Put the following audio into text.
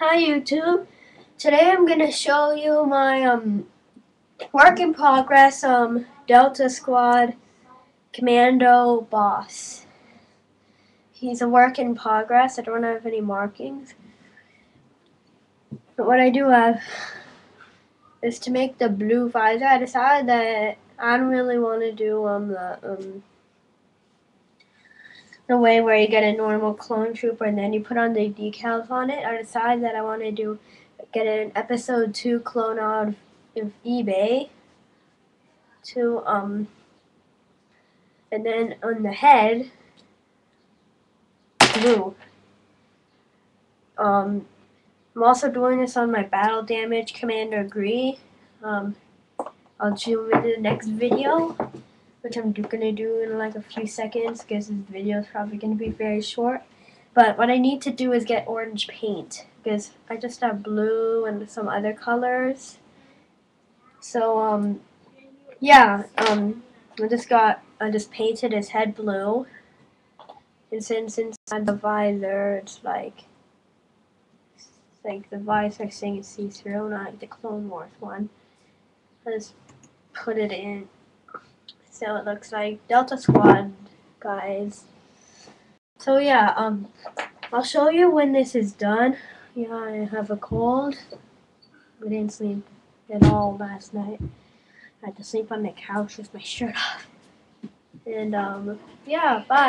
Hi YouTube. Today I'm gonna show you my um work in progress um Delta Squad Commando boss. He's a work in progress. I don't have any markings. But what I do have is to make the blue visor. I decided that I don't really want to do um the um the way where you get a normal clone trooper and then you put on the decals on it. I decided that I want to do get an episode two clone out of eBay to um and then on the head blue. Um I'm also doing this on my battle damage commander Gree. Um I'll show you in the next video which I'm to do in like a few seconds because this video is probably to be very short. But what I need to do is get orange paint because I just have blue and some other colors. So, um, yeah, um, I just got, I just painted his head blue. And since inside the visor, it's like, it's like the visor thing is see-through, not like the Clone Wars one. I just put it in so it looks like Delta Squad guys. So yeah, um, I'll show you when this is done. Yeah, I have a cold. I didn't sleep at all last night. I had to sleep on the couch with my shirt off. And um, yeah, bye.